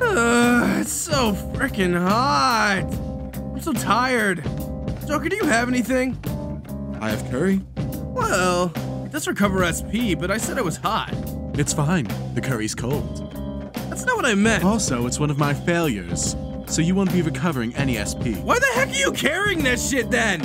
Ugh, it's so freaking hot. I'm so tired. Joker, do you have anything? I have curry. Well, it does recover SP, but I said it was hot. It's fine. The curry's cold. That's not what I meant. Also, it's one of my failures, so you won't be recovering any SP. Why the heck are you carrying this shit then?